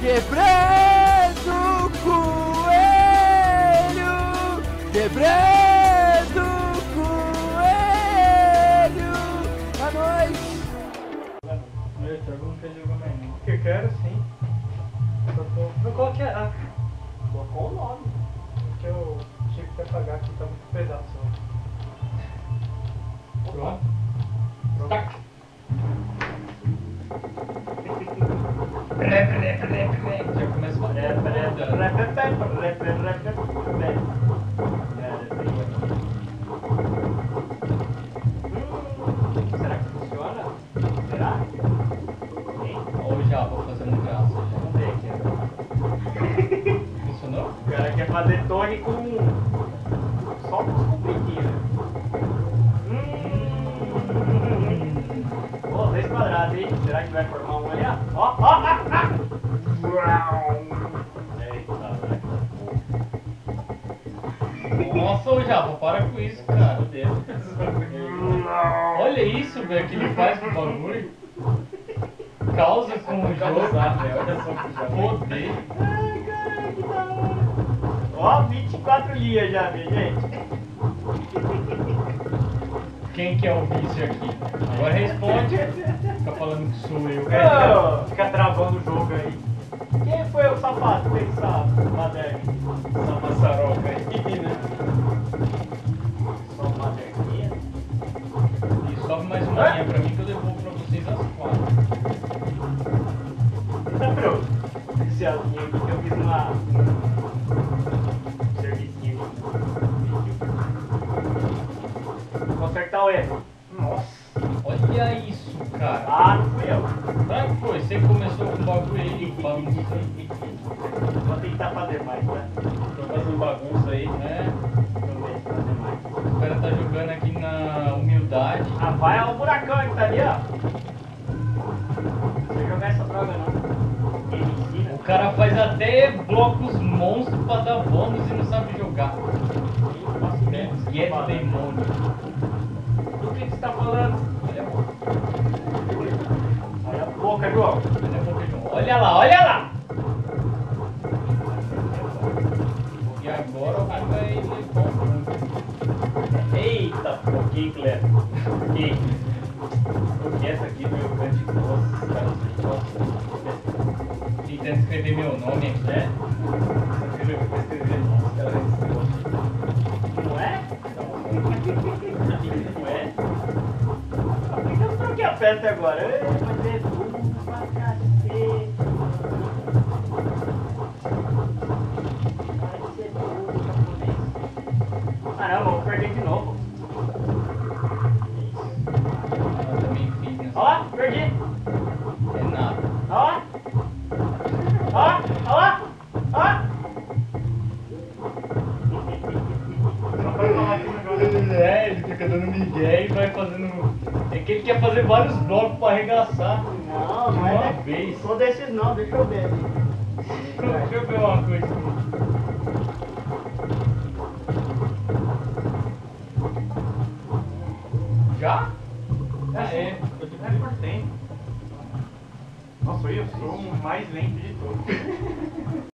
Quebrando o coelho, quebrando o coelho à noite. Meu, jogo não quer jogar mais não. Que quero sim. Não, qual que é? Ah, Colocou o nome. que eu tive que apagar aqui, tá muito pesado só. Pronto? Tac. Desse aí. Hum, Será que funciona? Será? Ou já, vou fazer um traço. Vamos ver aqui. Funcionou? O cara quer fazer torre com. só com os compridinhos. Hum. Quadrados, hein? Será que vai formar um ali? ó, ó, ó! Nossa, ô Japa, para com isso, cara. Olha isso, velho, que ele faz com o bagulho. Causa com o jogo. Olha só que já Poder. Ai, caralho, que da hora. Ó, 24 linhas já, minha gente. Quem que é o vice aqui? Agora responde. Fica falando que sou eu. Ô, Fica travando o jogo aí. Quem foi o safado dessa baderna? Essa Tá pronto. Esse aqui que eu fiz uma. um servicinho aqui. Consertar o erro. Nossa. Olha isso, cara. Ah, não fui eu. Será que foi? Você começou com o bagulho aí, bagunça. Vou tentar fazer mais, tá? Tô fazendo bagunça aí, né? O cara tá jogando aqui na humildade. Ah, vai ao buracão que tá ali, ó. Cara faz até blocos monstros pra dar bônus e não sabe jogar. E é demônio. Do que que você tá falando? Olha a boca. Olha a boca, João. Olha a boca de um. Olha lá, olha lá! E agora o cara vai branco. Eita, foquei, Cleber. Foquei. Porque essa aqui meu grande Tentando escrever meu nome aqui. né? Eu escrever Não é? Não é? Por que eu troquei a peça agora? É dando migué e vai fazendo. É que ele quer fazer vários blocos pra arregaçar. Não, não uma é vez. Sou desses não, deixa eu ver ali. Deixa eu ver uma coisa aqui. Já? Ah, é. Eu tive mais por tempo. Nossa, eu sou o mais lento de todos.